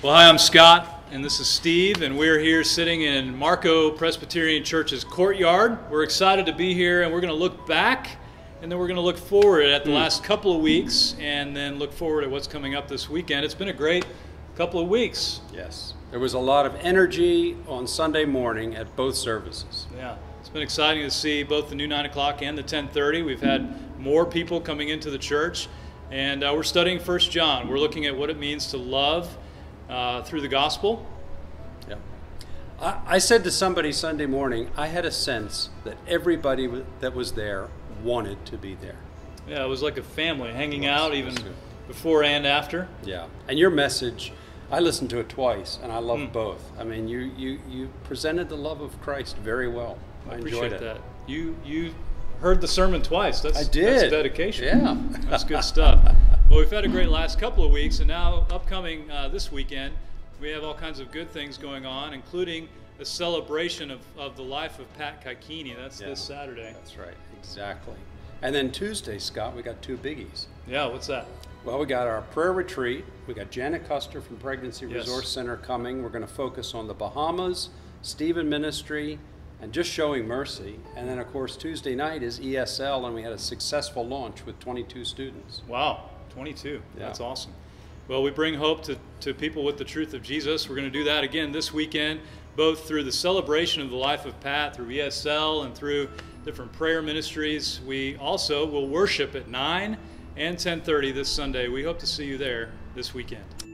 Well, hi, I'm Scott, and this is Steve, and we're here sitting in Marco Presbyterian Church's courtyard. We're excited to be here, and we're going to look back, and then we're going to look forward at the last couple of weeks, and then look forward at what's coming up this weekend. It's been a great couple of weeks. Yes. There was a lot of energy on Sunday morning at both services. Yeah, it's been exciting to see both the new 9 o'clock and the 10:30. We've had more people coming into the church, and uh, we're studying First John. We're looking at what it means to love uh, through the gospel. Yeah. I, I said to somebody Sunday morning, I had a sense that everybody w- that was there wanted to be there. Yeah, it was like a family hanging was, out even before and after. Yeah. And your message, I listened to it twice, and I loved Mm. both. I mean, you, you, you presented the love of Christ very well. I, I enjoyed appreciate it. that. You you heard the sermon twice. That's I did. That's dedication. Yeah. That's good stuff. Well, we've had a great last couple of weeks, and now upcoming uh, this weekend, we have all kinds of good things going on, including a celebration of, of the life of Pat Kaikini. That's Yeah. this Saturday. That's right. Exactly. And then Tuesday, Scott, we got two biggies. Yeah, what's that? Well, we got our prayer retreat. We got Janet Custer from Pregnancy Yes. Resource Center coming. We're going to focus on the Bahamas, Stephen Ministry, and just showing mercy. And then, of course, Tuesday night is ESL, and we had a successful launch with 22 students. Wow, 22. Yeah. That's awesome. Well, we bring hope to, to people with the truth of Jesus. We're going to do that again this weekend, both through the celebration of the life of Pat, through ESL, and through different prayer ministries. We also will worship at 9 and 10:30 this Sunday. We hope to see you there this weekend.